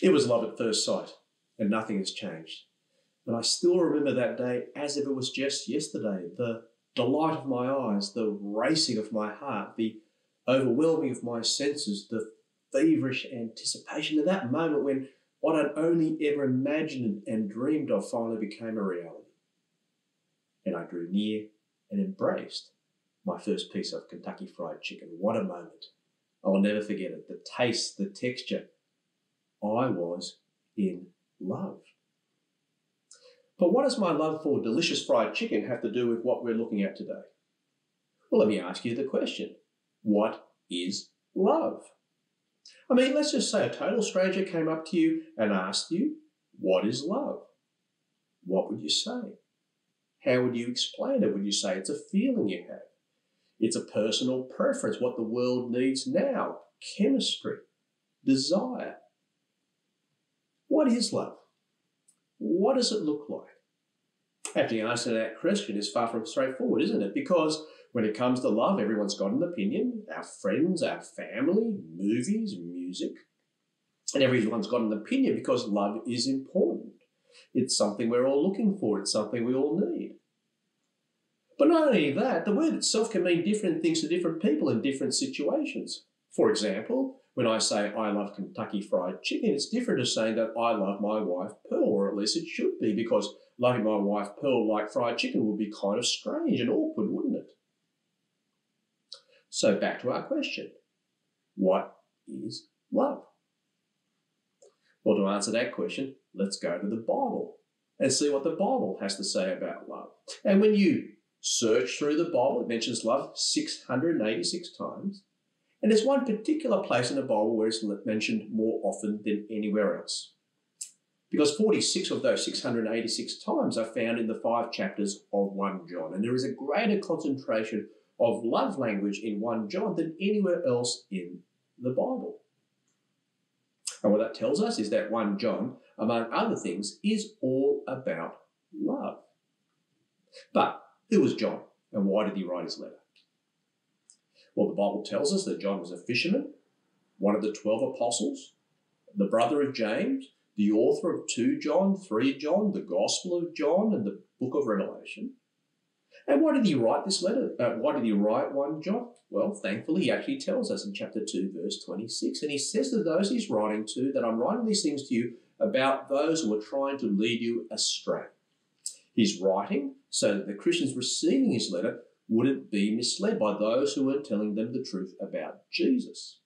It was love at first sight, and nothing has changed. And I still remember that day as if it was just yesterday. The delight of my eyes, the racing of my heart, the overwhelming of my senses, the feverish anticipation of that moment when what I'd only ever imagined and dreamed of finally became a reality. And I drew near and embraced my first piece of Kentucky Fried Chicken. What a moment. I will never forget it. The taste, the texture. I was in love. But what does my love for delicious fried chicken have to do with what we're looking at today? Well, let me ask you the question What is love? I mean, let's just say a total stranger came up to you and asked you, What is love? What would you say? How would you explain it? Would you say it's a feeling you have? It's a personal preference, what the world needs now, chemistry, desire. What is love? What does it look like? Actually, answering that question is far from straightforward, isn't it? Because when it comes to love, everyone's got an opinion. Our friends, our family, movies, music. And everyone's got an opinion because love is important. It's something we're all looking for, it's something we all need. But not only that, the word itself can mean different things to different people in different situations. For example, when I say I love Kentucky Fried Chicken, it's different to saying that I love my wife Pearl, or at least it should be, because loving my wife Pearl like fried chicken would be kind of strange and awkward, wouldn't it? So back to our question. What is love? Well, to answer that question, let's go to the Bible and see what the Bible has to say about love. And when you search through the Bible, it mentions love 686 times. And there's one particular place in the Bible where it's mentioned more often than anywhere else. Because 46 of those 686 times are found in the five chapters of 1 John. And there is a greater concentration of love language in 1 John than anywhere else in the Bible. And what that tells us is that 1 John, among other things, is all about love. But who was John and why did he write his letter? Well, the Bible tells us that John was a fisherman, one of the 12 apostles, the brother of James, the author of 2 John, 3 John, the Gospel of John, and the book of Revelation. And why did he write this letter? Uh, why did he write 1 John? Well, thankfully, he actually tells us in chapter 2, verse 26. And he says to those he's writing to that I'm writing these things to you about those who are trying to lead you astray. He's writing so that the Christians receiving his letter wouldn't be misled by those who weren't telling them the truth about Jesus.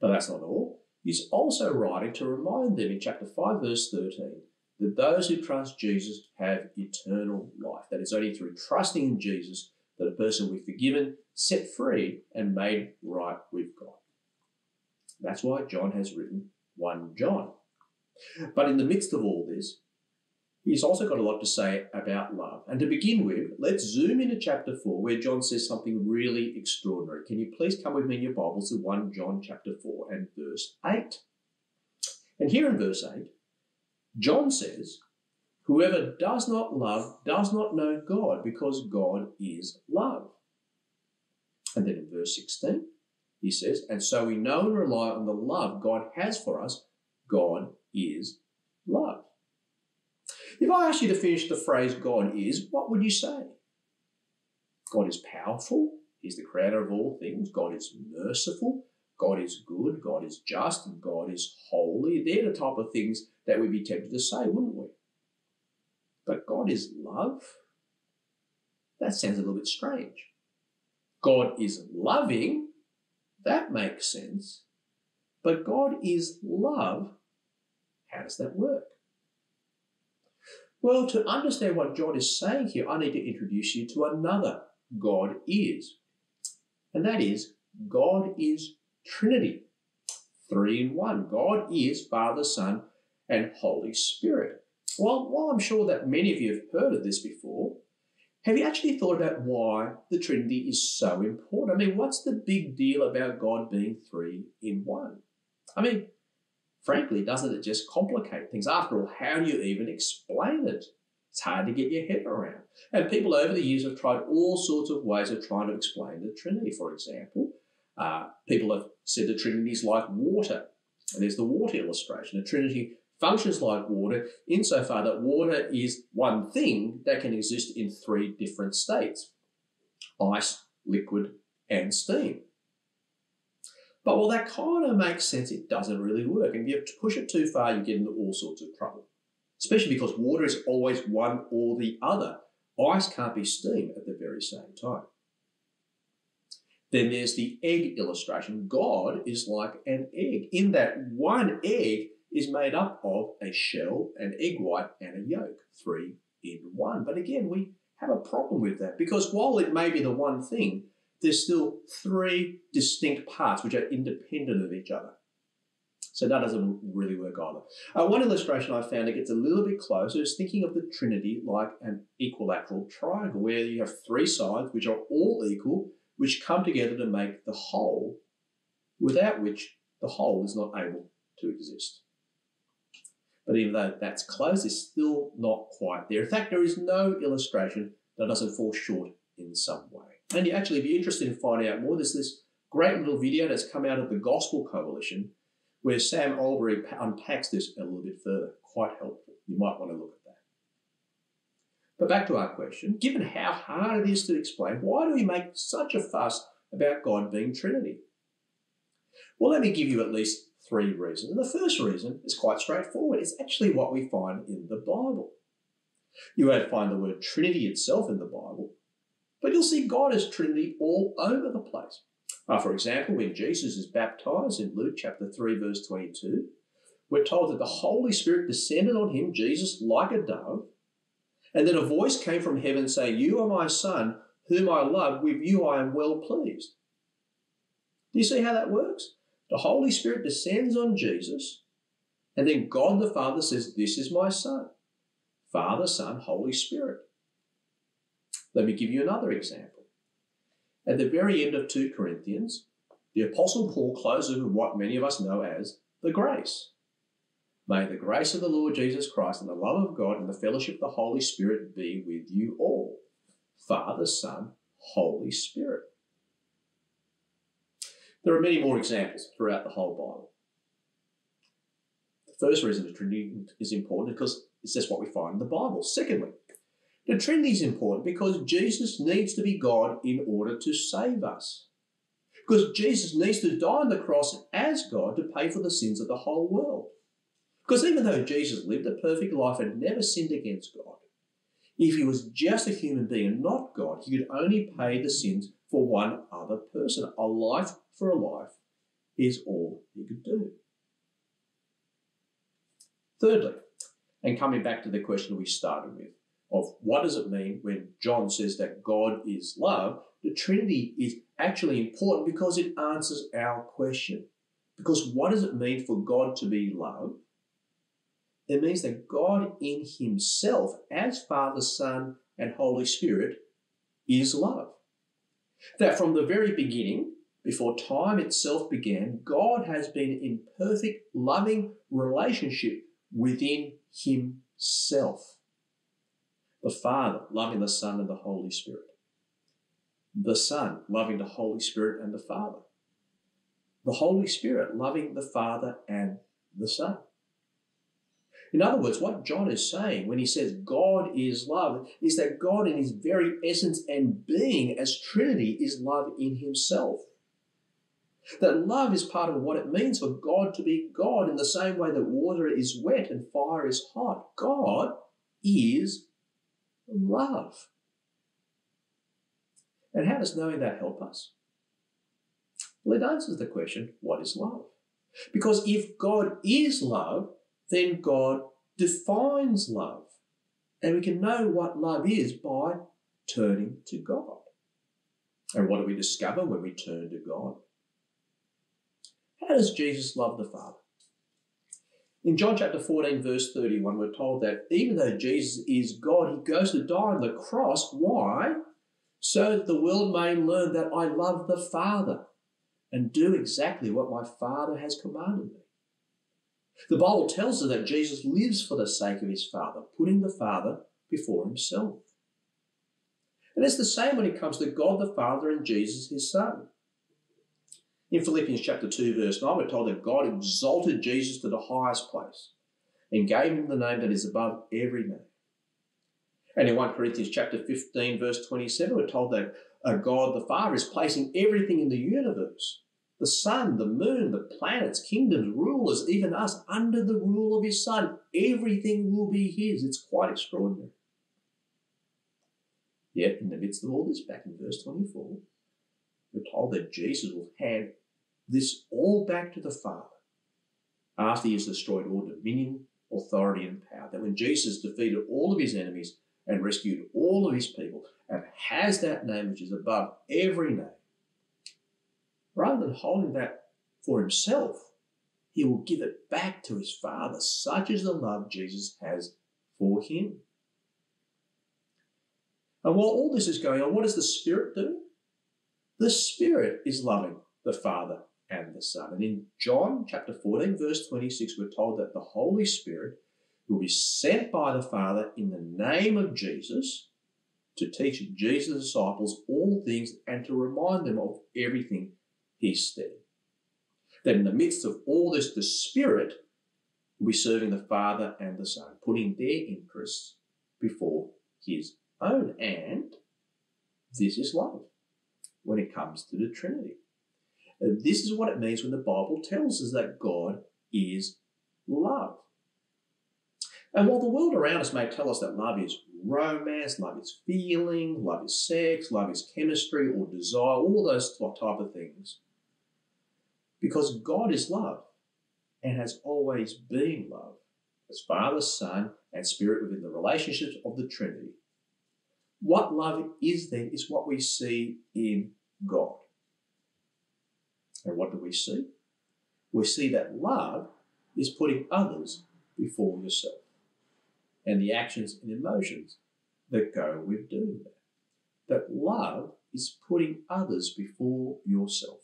But that's not all. He's also writing to remind them in chapter 5, verse 13, that those who trust Jesus have eternal life. That it's only through trusting in Jesus that a person will be forgiven, set free, and made right with God. That's why John has written 1 John. But in the midst of all this, he's also got a lot to say about love. And to begin with, let's zoom into chapter 4, where John says something really extraordinary. Can you please come with me in your Bibles to 1 John chapter 4 and verse 8? And here in verse 8, John says, Whoever does not love does not know God, because God is love. And then in verse 16, he says, And so we know and rely on the love God has for us. God is love. If I ask you to finish the phrase God is, what would you say? God is powerful. He's the creator of all things. God is merciful. God is good. God is just. And God is holy. They're the type of things that we'd be tempted to say, wouldn't we? But God is love? That sounds a little bit strange. God is loving? That makes sense. But God is love? How does that work? Well, to understand what John is saying here, I need to introduce you to another God is. And that is, God is Trinity. Three in one. God is Father, Son, and Holy Spirit. Well, while I'm sure that many of you have heard of this before, have you actually thought about why the Trinity is so important? I mean, what's the big deal about God being three in one? I mean, frankly, doesn't it just complicate things? After all, how do you even explain it? It's hard to get your head around. And people over the years have tried all sorts of ways of trying to explain the Trinity. For example, uh, people have said the Trinity is like water And there's the water illustration. The Trinity functions like water insofar that water is one thing that can exist in three different states ice, liquid, and steam. But while that kind of makes sense, it doesn't really work. And if you push it too far, you get into all sorts of trouble. Especially because water is always one or the other. Ice can't be steam at the very same time. Then there's the egg illustration. God is like an egg, in that one egg is made up of a shell, an egg white, and a yolk, three in one. But again, we have a problem with that because while it may be the one thing, there's still three distinct parts which are independent of each other. So that doesn't really work either. Uh, one illustration I found that gets a little bit closer is thinking of the Trinity like an equilateral triangle, where you have three sides which are all equal, which come together to make the whole, without which the whole is not able to exist. But even though that's close, it's still not quite there. In fact, there is no illustration that doesn't fall short in some way. And actually, if you're interested in finding out more, there's this great little video that's come out of the Gospel Coalition where Sam Allberry unpacks this a little bit further. Quite helpful. You might want to look at that. But back to our question given how hard it is to explain, why do we make such a fuss about God being Trinity? Well, let me give you at least three reasons. And the first reason is quite straightforward it's actually what we find in the Bible. You won't find the word Trinity itself in the Bible, but you'll see God as Trinity all over the place. Uh, for example, when Jesus is baptized in Luke chapter 3, verse 22, we're told that the Holy Spirit descended on him, Jesus, like a dove, and then a voice came from heaven saying, You are my Son, whom I love, with you I am well pleased. Do you see how that works? The Holy Spirit descends on Jesus, and then God the Father says, This is my Son. Father, Son, Holy Spirit. Let me give you another example. At the very end of 2 Corinthians, the Apostle Paul closes with what many of us know as the grace. May the grace of the Lord Jesus Christ and the love of God and the fellowship of the Holy Spirit be with you all. Father, Son, Holy Spirit. There are many more examples throughout the whole Bible. The first reason the Trinity is important is because it's just what we find in the Bible. Secondly, the Trinity is important because Jesus needs to be God in order to save us. Because Jesus needs to die on the cross as God to pay for the sins of the whole world. Because even though Jesus lived a perfect life and never sinned against God, if he was just a human being and not God, he could only pay the sins for one other person. A life for a life is all he could do. Thirdly, and coming back to the question we started with, of what does it mean when John says that God is love, the Trinity is actually important because it answers our question. Because what does it mean for God to be love? It means that God in Himself, as Father, Son, and Holy Spirit, is love. That from the very beginning, before time itself began, God has been in perfect, loving relationship within Himself the Father loving the Son and the Holy Spirit, the Son loving the Holy Spirit and the Father, the Holy Spirit loving the Father and the Son. In other words, what John is saying when he says God is love is that God, in his very essence and being as Trinity, is love in himself. That love is part of what it means for God to be God in the same way that water is wet and fire is hot. God is love. And how does knowing that help us? Well, it answers the question what is love? Because if God is love, then God defines love. And we can know what love is by turning to God. And what do we discover when we turn to God? How does Jesus love the Father? In John chapter 14, verse 31, we're told that even though Jesus is God, he goes to die on the cross. Why? So that the world may learn that I love the Father and do exactly what my Father has commanded me. The Bible tells us that Jesus lives for the sake of his Father, putting the Father before himself. And it's the same when it comes to God the Father and Jesus his Son. In Philippians chapter 2, verse 9, we're told that God exalted Jesus to the highest place and gave him the name that is above every name. And in 1 Corinthians chapter 15, verse 27, we're told that uh, God the Father is placing everything in the universe the sun, the moon, the planets, kingdoms, rulers, even us, under the rule of his Son. Everything will be his. It's quite extraordinary. Yet, in the midst of all this, back in verse 24, we're told that Jesus will hand this all back to the Father after he has destroyed all dominion, authority, and power. That when Jesus defeated all of his enemies and rescued all of his people and has that name which is above every name, rather than holding that for himself, he will give it back to his Father. Such is the love Jesus has for him. And while all this is going on, what does the Spirit do? The Spirit is loving the Father and the Son. And in John chapter 14, verse 26, we're told that the Holy Spirit will be sent by the Father in the name of Jesus to teach Jesus' disciples all things and to remind them of everything he said. That in the midst of all this, the Spirit will be serving the Father and the Son, putting their interests before his own. And this is love when it comes to the Trinity. This is what it means when the Bible tells us that God is love. And while the world around us may tell us that love is romance, love is feeling, love is sex, love is chemistry or desire, all those type of things, because God is love and has always been love, as Father, Son, and Spirit within the relationships of the Trinity. What love is then is what we see in God. And what do we see? We see that love is putting others before yourself and the actions and emotions that go with doing that. That love is putting others before yourself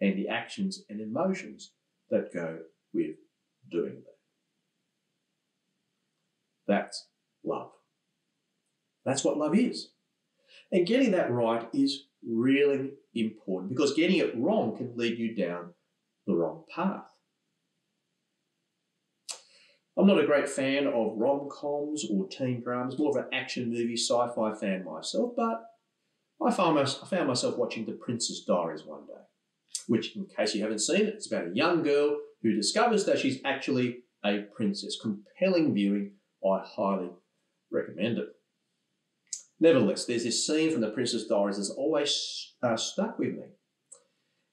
and the actions and emotions that go with doing that. That's love. That's what love is. And getting that right is really important because getting it wrong can lead you down the wrong path. I'm not a great fan of rom coms or teen dramas, more of an action movie, sci fi fan myself, but I found, myself, I found myself watching The Princess Diaries one day, which, in case you haven't seen it, it's about a young girl who discovers that she's actually a princess. Compelling viewing, I highly recommend it. Nevertheless, there's this scene from The Princess Diaries that's always uh, stuck with me.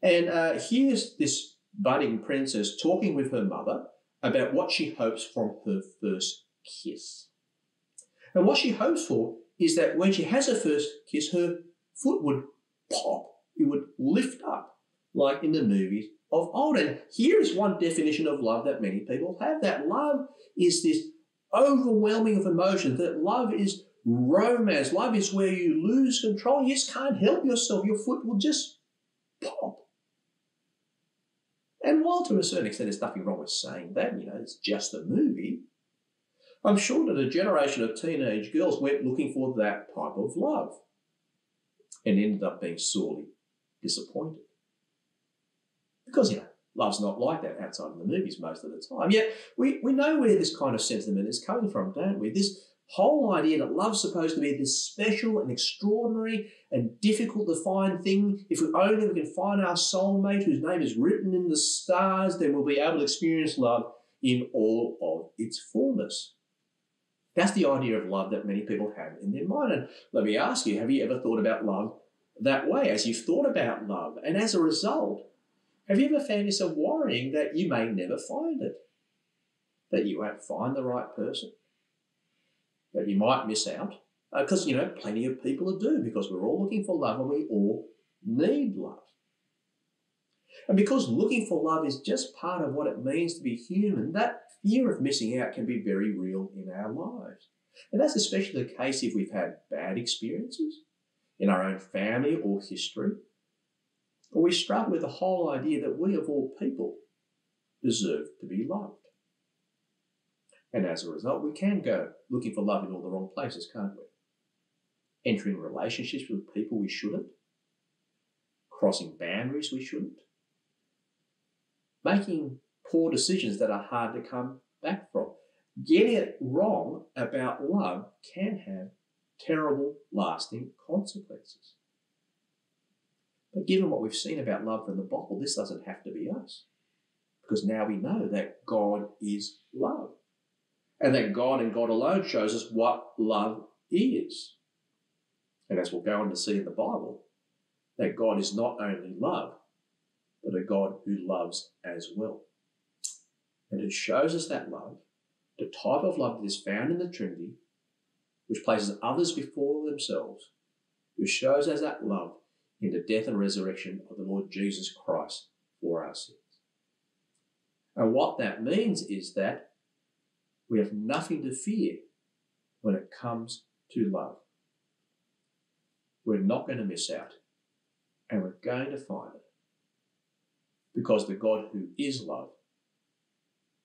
And uh, here's this budding princess talking with her mother about what she hopes from her first kiss. And what she hopes for is that when she has her first kiss, her foot would pop, it would lift up, like in the movies of old. And here is one definition of love that many people have that love is this overwhelming of emotion, that love is romance. Love is where you lose control. You just can't help yourself. Your foot will just pop. And while to a certain extent there's nothing wrong with saying that, you know, it's just a movie, I'm sure that a generation of teenage girls went looking for that type of love and ended up being sorely disappointed. Because, you know, love's not like that outside of the movies most of the time. Yet we, we know where this kind of sentiment is coming from, don't we? This whole idea that love's supposed to be this special and extraordinary and difficult to find thing. If we only we can find our soulmate whose name is written in the stars, then we'll be able to experience love in all of its fullness. That's the idea of love that many people have in their mind. And let me ask you, have you ever thought about love that way as you've thought about love? And as a result, have you ever found yourself worrying that you may never find it? That you won't find the right person? That you might miss out. Because, uh, you know, plenty of people do, because we're all looking for love and we all need love. And because looking for love is just part of what it means to be human, that fear of missing out can be very real in our lives. And that's especially the case if we've had bad experiences in our own family or history, or we struggle with the whole idea that we, of all people, deserve to be loved. And as a result, we can go looking for love in all the wrong places, can't we? Entering relationships with people we shouldn't, crossing boundaries we shouldn't, making poor decisions that are hard to come back from. Getting it wrong about love can have terrible, lasting consequences. But given what we've seen about love from the Bible, this doesn't have to be us. Because now we know that God is love. And that God and God alone shows us what love is. And as we'll go on to see in the Bible, that God is not only love, but a God who loves as well. And it shows us that love, the type of love that is found in the Trinity, which places others before themselves, who shows us that love in the death and resurrection of the Lord Jesus Christ for our sins. And what that means is that we have nothing to fear when it comes to love. We're not going to miss out, and we're going to find it because the God who is love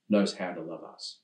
knows how to love us.